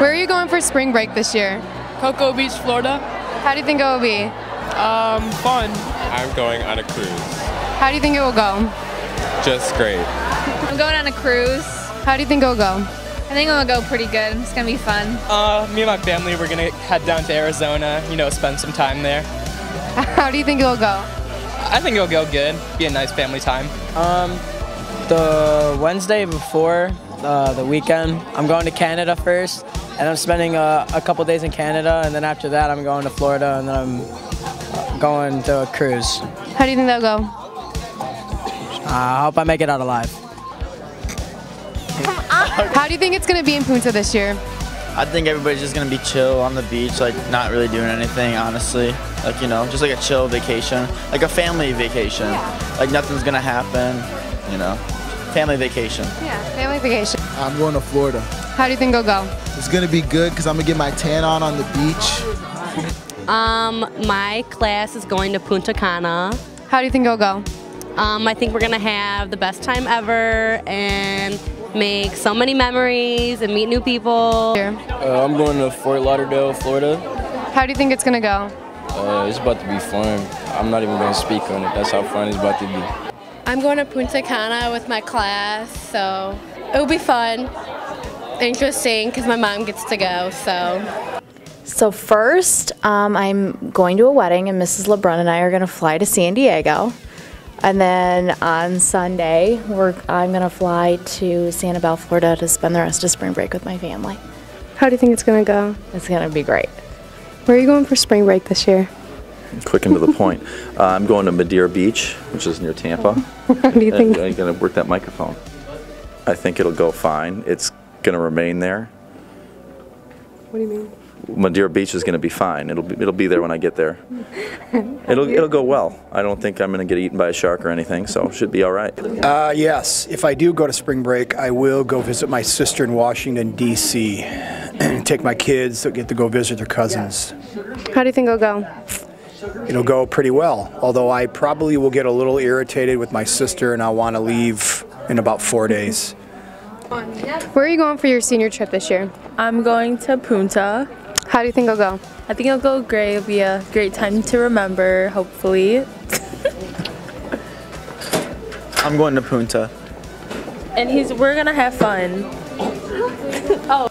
Where are you going for spring break this year? Cocoa Beach, Florida. How do you think it will be? Um, fun. I'm going on a cruise. How do you think it will go? Just great. I'm going on a cruise. How do you think it will go? I think it'll go pretty good. It's gonna be fun. Uh, me and my family, we're gonna head down to Arizona, you know, spend some time there. How do you think it will go? I think it'll go good. Be a nice family time. Um, the Wednesday before uh, the weekend, I'm going to Canada first, and I'm spending uh, a couple days in Canada, and then after that, I'm going to Florida, and then I'm uh, going to a cruise. How do you think that'll go? Uh, I hope I make it out alive. How do you think it's going to be in Punta this year? I think everybody's just gonna be chill on the beach, like not really doing anything, honestly. Like you know, just like a chill vacation, like a family vacation. Yeah. Like nothing's gonna happen, you know. Family vacation. Yeah, family vacation. I'm going to Florida. How do you think it'll go? It's gonna be good because I'm gonna get my tan on on the beach. Um, my class is going to Punta Cana. How do you think it'll go? Um, I think we're gonna have the best time ever and make so many memories and meet new people. Uh, I'm going to Fort Lauderdale, Florida. How do you think it's going to go? Uh, it's about to be fun. I'm not even going to speak on it. That's how fun it's about to be. I'm going to Punta Cana with my class, so it'll be fun, interesting, because my mom gets to go, so. So first, um, I'm going to a wedding, and Mrs. LeBrun and I are going to fly to San Diego. And then on Sunday, we're, I'm going to fly to Sanibel, Florida to spend the rest of spring break with my family. How do you think it's going to go? It's going to be great. Where are you going for spring break this year? quick and to the point. Uh, I'm going to Madeira Beach, which is near Tampa. How do you think? I'm going to work that microphone. I think it'll go fine. It's going to remain there. What do you mean? Madeira Beach is going to be fine. It'll be, it'll be there when I get there. It'll it'll go well. I don't think I'm going to get eaten by a shark or anything, so it should be all right. Uh, yes, if I do go to spring break, I will go visit my sister in Washington, D.C., and take my kids to get to go visit their cousins. How do you think it'll go? It'll go pretty well, although I probably will get a little irritated with my sister and I'll want to leave in about four days. Where are you going for your senior trip this year? I'm going to Punta. How do you think it'll go? I think it'll go great. It'll be a great time to remember, hopefully. I'm going to Punta. And he's we're gonna have fun. Oh.